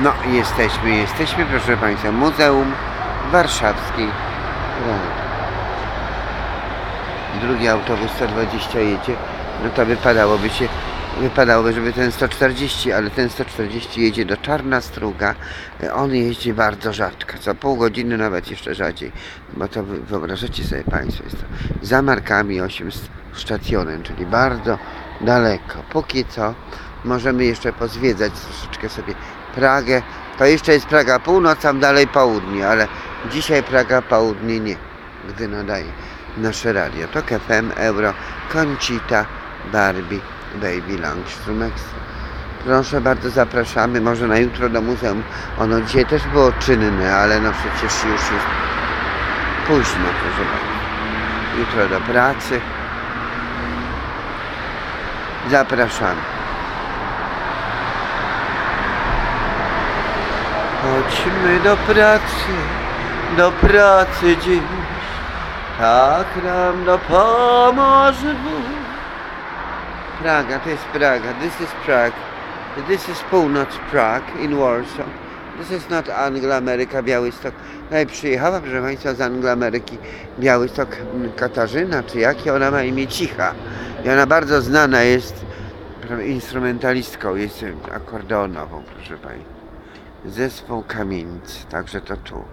No, jesteśmy, jesteśmy, proszę Państwa, Muzeum Warszawskiej. Drugi autobus 120 jedzie, no to wypadałoby się, wypadałoby, żeby ten 140, ale ten 140 jedzie do Czarna Struga. On jeździ bardzo rzadko, co pół godziny nawet jeszcze rzadziej, bo to wy- wyobrażacie sobie Państwo, jest to za markami 8 stacjonem, czyli bardzo daleko. Póki co możemy jeszcze pozwiedzać troszeczkę sobie Pragę. To jeszcze jest Praga Północ, tam dalej południe, ale dzisiaj Praga Południe nie, gdy nadaje nasze radio. To FM, Euro, Concita, Barbie, Baby Langstrom Extra. Proszę bardzo, zapraszamy może na jutro do muzeum. Ono dzisiaj też było czynne, ale no przecież już jest późno, proszę bardzo. Jutro do pracy. Zapraszamy. Chodźmy do pracy, do pracy dziś. Tak nam dopomoże Bóg. Praga, to jest Praga. This is Prague. This is północ Prague in Warsaw. This is not Angla Ameryka, Białystok. Tutaj przyjechała, proszę Państwa, z Angla Ameryki Białystok Katarzyna, czy jakie ona ma imię Cicha. I ona bardzo znana jest instrumentalistką, jest akordeonową, proszę Państwa. Zespół Kamienic, także to tu.